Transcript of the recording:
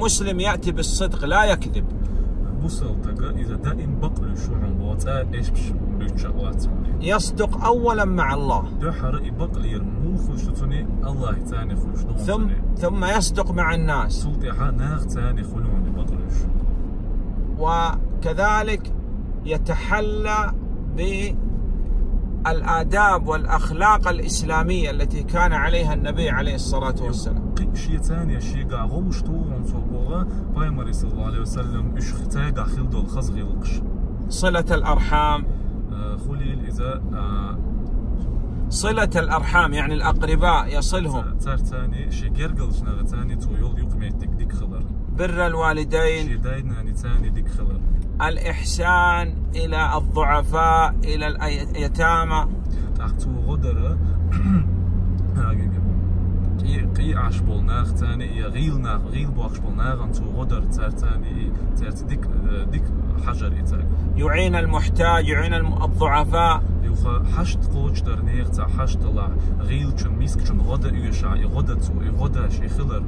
مسلم يأتي بالصدق لا يكذب. يصدق أولا مع الله. ثم ثم يصدق مع الناس. وكذلك يتحلى بالآداب والأخلاق الإسلامية التي كان عليها النبي عليه الصلاة والسلام. شيء ثاني شيء قاع غوش تو صوبوغا بايمري صلى الله عليه وسلم اش ختاقع خلدو الخز غيلقش صلة الأرحام. آه، خليل اذا آه، صلة الأرحام يعني الأقرباء يصلهم. تار ثاني شي جرجلش ناغ ثاني تو يول يقميتك ديك خلر بر الوالدين. خلر الإحسان إلى الضعفاء إلى اليتامى. قي بولناغ ثاني يا غيل ناغ غيل بوخش بولناغ انتو غدر تار ثاني تار ديك ديك حجر إتاك يعين المحتاج يعين الضعفاء. يوخا حشت قوش در نيغ تا حشت لا غيل چون ميسك چون غدا يشع غدا تو غدا شي خلر